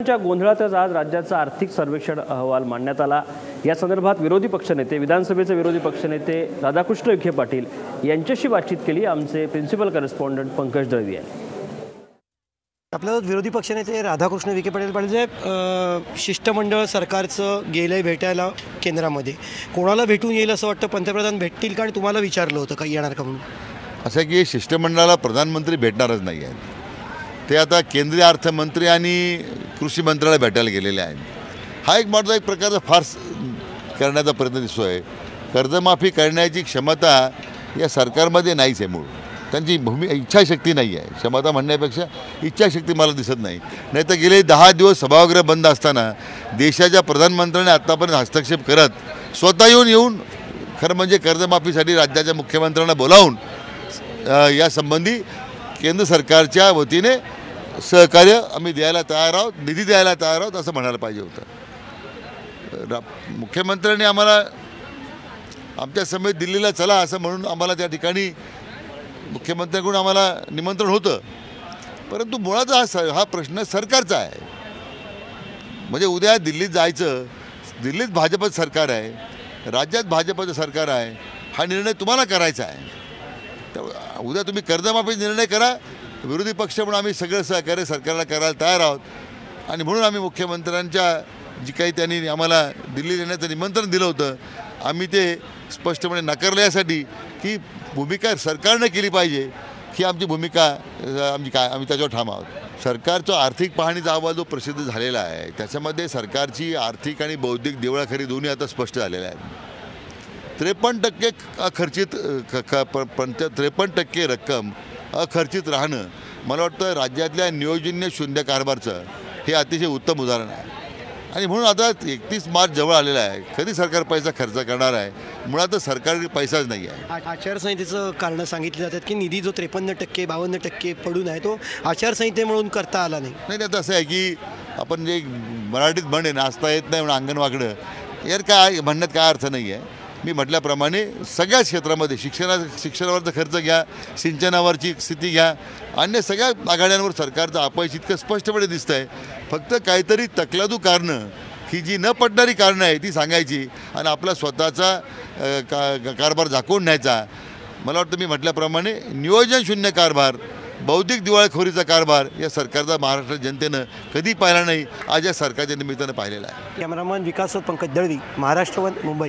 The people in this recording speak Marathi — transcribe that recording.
च्या गोंधळातच आज राज्याचा आर्थिक सर्वेक्षण अहवाल मांडण्यात आला. या संदर्भात विरोधी पक्षनेते विधानसभेचे विरोधी पक्षनेते राधाकृष्ण विखे पाटील यांच्याशी बातचीत केली. आमचे प्रिन्सिपल करस्पॉन्डंट पंकज दळवी यांनी. आपल्या विरोधी पक्षनेते राधाकृष्ण विखे पाटील पाटील साहेब शिष्टमंडळ सरकारचं गेलं आहे भेटायला केंद्रामध्ये. कोणाला भेटून येईल असं वाटतं? पंतप्रधान भेटतील का? आणि तुम्हाला विचारलं होतं का येणार का म्हणून? असं आहे की शिष्टमंडळाला प्रधानमंत्री भेटणारच नाही आहेत. ते आता केंद्रीय अर्थमंत्री आणि कृषी मंत्र्याला भेटायला गेलेले आहेत. हा एक माझा एक प्रकारचा फार्स करण्याचा प्रयत्न दिसतो आहे कर्जमाफी करण्याची क्षमता या सरकारमध्ये नाहीच आहे मूळ. त्यांची भूमी इच्छाशक्ती नाही आहे क्षमता म्हणण्यापेक्षा इच्छाशक्ती मला दिसत नाही. नाही तर गेले दहा दिवस सभागृह बंद असताना देशाच्या प्रधानमंत्र्यांनी आत्तापर्यंत हस्तक्षेप करत स्वतः येऊन येऊन खरं म्हणजे कर्जमाफीसाठी राज्याच्या मुख्यमंत्र्यांना बोलावून यासंबंधी केंद्र सरकारच्या वतीने सहकार्य आम्ही द्यायला तयार आहोत निधी द्यायला तयार आहोत असं म्हणायला पाहिजे होतं. रा मुख्यमंत्र्यांनी आम्हाला आमच्या समेत दिल्लीला चला असं म्हणून आम्हाला त्या ठिकाणी मुख्यमंत्र्यांकडून आम्हाला निमंत्रण होतं. परंतु मुळात हा स हा प्रश्न सरकारचा आहे. म्हणजे उद्या दिल्लीत जायचं दिल्लीत भाजपचं सरकार आहे राज्यात भाजपचं सरकार आहे हा निर्णय तुम्हाला करायचा आहे. त्यामुळे उद्या तुम्ही कर्जमाफी निर्णय करा विरोधी पक्ष म्हणून आम्ही सगळं सहकार्य सरकारला करायला तयार आहोत. आणि म्हणून आम्ही मुख्यमंत्र्यांच्या जी काही त्यांनी आम्हाला दिल्ली येण्याचं निमंत्रण दिलं होतं आम्ही ते स्पष्टपणे नाकारलं यासाठी की भूमिका सरकारनं केली पाहिजे ही आमची भूमिका आमची काय आम्ही त्याच्यावर ठाम आहोत. सरकारचा आर्थिक पाहणीचा अहवाल जो प्रसिद्ध झालेला आहे त्याच्यामध्ये सरकारची आर्थिक आणि बौद्धिक देवळाखरी दोन्ही आता स्पष्ट झालेल्या आहेत. त्रेपन्न टक्के खर्चित ख ख प- त्रेपन्न टक्के रक्कम अखर्चित राहणं मला वाटतं राज्यातल्या नियोजन्य शून्य कारभारचं हे अतिशय उत्तम उदाहरण आहे. आणि म्हणून आता एकतीस मार्च जवळ आलेला आहे. कधी सरकार पैसा खर्च करणार आहे? मुळातच सरकारकडे पैसाच नाही आहे. आचारसंहितेचं कारणं सांगितली जातात की निधी जो त्रेपन्न टक्के बावन्न टक्के पडून आहे तो आचारसंहितेमुळून करता आला नाही. नाही नाही तसं आहे की आपण जे मराठीत म्हणे नाचता येत नाही म्हणून अंगण वाकडं यार काय म्हणण्यात काय अर्थ नाही आहे. मी म्हटल्याप्रमाणे सगळ्या क्षेत्रामध्ये शिक्षणा शिक्षणावरचा खर्च घ्या सिंचनावरची स्थिती घ्या. अन्य सगळ्या आघाड्यांवर सरकारचं अपयश इतकं स्पष्टपणे दिसतं आहे फक्त काहीतरी तकलादू कारणं ही जी न पडणारी कारणं आहे ती सांगायची आणि आपला स्वतःचा का कारभार झाकून न्यायचा. मला वाटतं मी म्हटल्याप्रमाणे नियोजनशून्य कारभार बौद्धिक दिवाळखोरीचा कारभार या सरकारचा महाराष्ट्र जनतेनं कधी पाहिला नाही आज या सरकारच्या निमित्तानं पाहिलेला आहे. कॅमेरामन विकास पंकज दळवी महाराष्ट्र मुंबई.